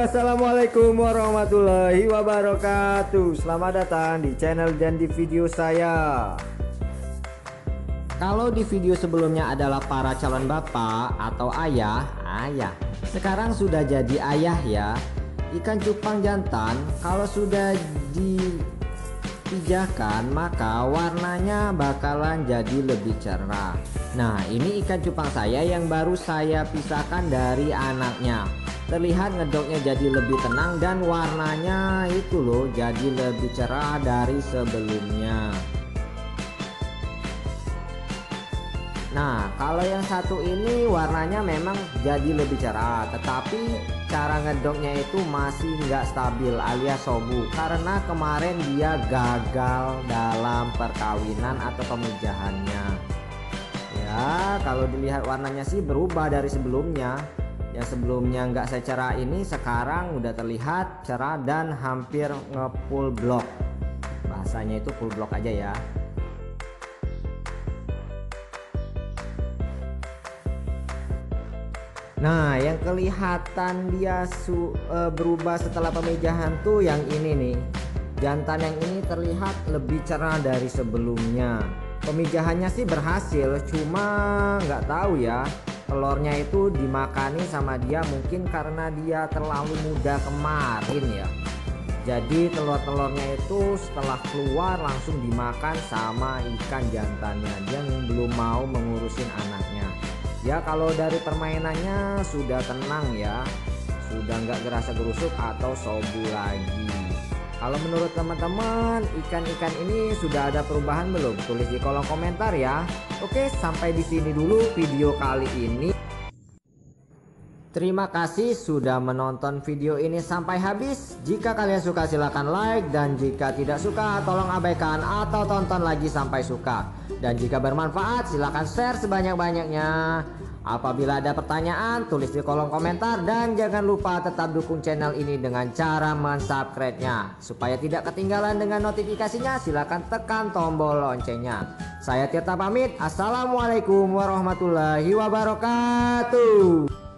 Assalamualaikum warahmatullahi wabarakatuh. Selamat datang di channel dan di video saya. Kalau di video sebelumnya adalah para calon bapak atau ayah, ayah. Sekarang sudah jadi ayah ya. Ikan cupang jantan kalau sudah dipijakan maka warnanya bakalan jadi lebih cerah. Nah, ini ikan cupang saya yang baru saya pisahkan dari anaknya terlihat ngedoknya jadi lebih tenang dan warnanya itu loh jadi lebih cerah dari sebelumnya. Nah kalau yang satu ini warnanya memang jadi lebih cerah tetapi cara ngedoknya itu masih nggak stabil alias sobu karena kemarin dia gagal dalam perkawinan atau pemijahannya. Ya kalau dilihat warnanya sih berubah dari sebelumnya yang sebelumnya nggak cerah ini sekarang udah terlihat cerah dan hampir ngefull block. Bahasanya itu full block aja ya. Nah yang kelihatan dia su, e, berubah setelah pemijahan tuh yang ini nih. Jantan yang ini terlihat lebih cerah dari sebelumnya. Pemijahannya sih berhasil cuma nggak tahu ya telurnya itu dimakani sama dia mungkin karena dia terlalu muda kemarin ya. Jadi telur-telurnya itu setelah keluar langsung dimakan sama ikan jantannya. Dia belum mau mengurusin anaknya. Ya kalau dari permainannya sudah tenang ya. Sudah nggak gerasa gerusuk atau sobu lagi kalau menurut teman-teman ikan-ikan ini sudah ada perubahan belum? Tulis di kolom komentar ya. Oke, sampai di sini dulu video kali ini. Terima kasih sudah menonton video ini sampai habis. Jika kalian suka silahkan like dan jika tidak suka tolong abaikan atau tonton lagi sampai suka. Dan jika bermanfaat silahkan share sebanyak-banyaknya. Apabila ada pertanyaan, tulis di kolom komentar dan jangan lupa tetap dukung channel ini dengan cara mensubscribe-nya. Supaya tidak ketinggalan dengan notifikasinya, silahkan tekan tombol loncengnya. Saya Tirta pamit. Assalamualaikum warahmatullahi wabarakatuh.